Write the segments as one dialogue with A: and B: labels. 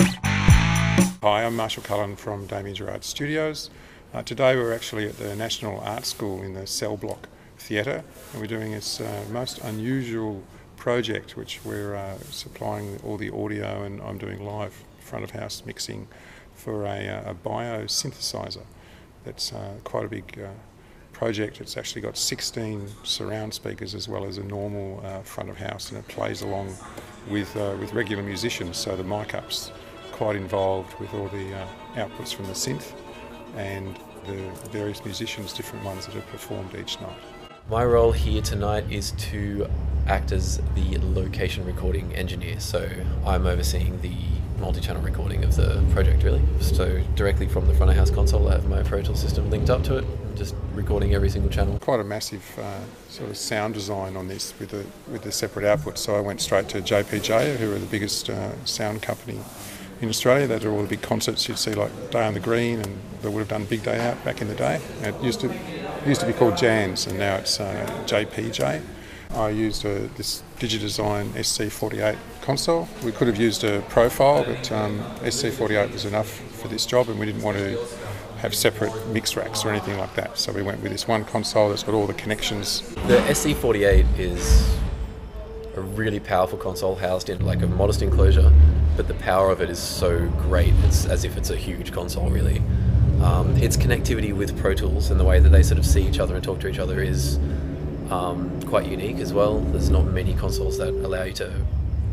A: Hi, I'm Marshall Cullen from Damien Gerard Studios. Uh, today we're actually at the National Art School in the Cell Block Theatre and we're doing this uh, most unusual project which we're uh, supplying all the audio and I'm doing live front of house mixing for a, uh, a biosynthesizer. That's uh, quite a big uh, project. It's actually got 16 surround speakers as well as a normal front of house and it plays along with, with regular musicians so the mic ups quite involved with all the uh, outputs from the synth and the various musicians, different ones that have performed each night.
B: My role here tonight is to act as the location recording engineer. So I'm overseeing the multi-channel recording of the project really. So directly from the front of house console I have my Pro Tools system linked up to it just recording every single channel.
A: Quite a massive uh, sort of sound design on this with the with the separate outputs. So I went straight to JPJ who are the biggest uh, sound company in Australia. Those are all the big concerts you'd see, like Day on the Green, and they would have done Big Day Out back in the day. It used to used to be called Jands, and now it's uh, JPJ. I used a, this Digidesign SC48 console. We could have used a profile, but um, SC48 was enough for this job, and we didn't want to have separate mix racks or anything like that. So we went with this one console that's got all the connections.
B: The SC48 is a really powerful console housed in like a modest enclosure but the power of it is so great. It's as if it's a huge console, really. Um, its connectivity with Pro Tools and the way that they sort of see each other and talk to each other is um, quite unique as well. There's not many consoles that allow you to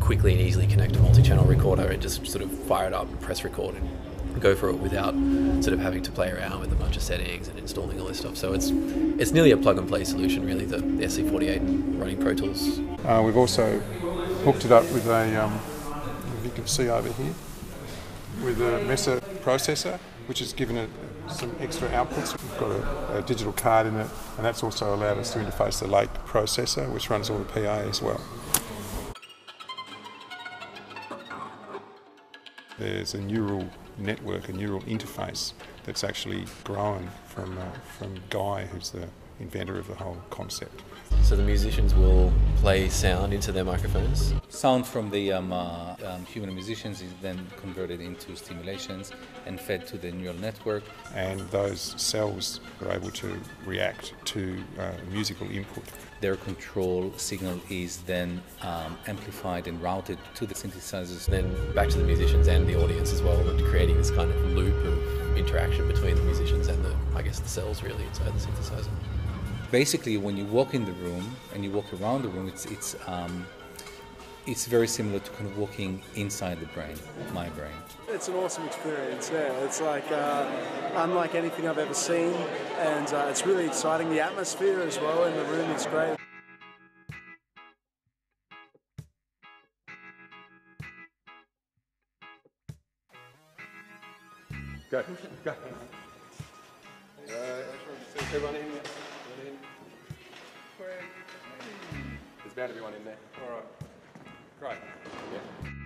B: quickly and easily connect a multi-channel recorder and just sort of fire it up and press record and go for it without sort of having to play around with a bunch of settings and installing all this stuff. So it's it's nearly a plug and play solution, really. The, the SC48 running Pro Tools.
A: Uh, we've also hooked it up with a um you can see over here with a Mesa processor, which has given it some extra outputs. We've got a, a, digital card in it, and that's also allowed us to interface the Lake processor, which runs all the PA as well. There's a neural network, a neural interface that's actually grown from, uh, from Guy, who's the inventor of the whole concept.
B: So the musicians will play sound into their microphones?
C: Sound from the um, uh, um, human musicians is then converted into stimulations and fed to the neural network.
A: And those cells are able to react to uh, musical input.
C: Their control signal is then um, amplified and routed to the synthesizers.
B: Then back to the musicians and the audience as well, and creating this kind of loop of interaction between the musicians and the, I guess, the cells really inside the synthesizer
C: basically when you walk in the room and you walk around the room, it's it's um, it's very similar to kind of walking inside the brain, my brain.
D: It's an awesome experience. Yeah, it's like uh, unlike anything I've ever seen, and uh, it's really exciting. The atmosphere as well in the room is great.
A: Go, go. Uh, everyone in. There's bound to be one in there. All right. Great. Yeah.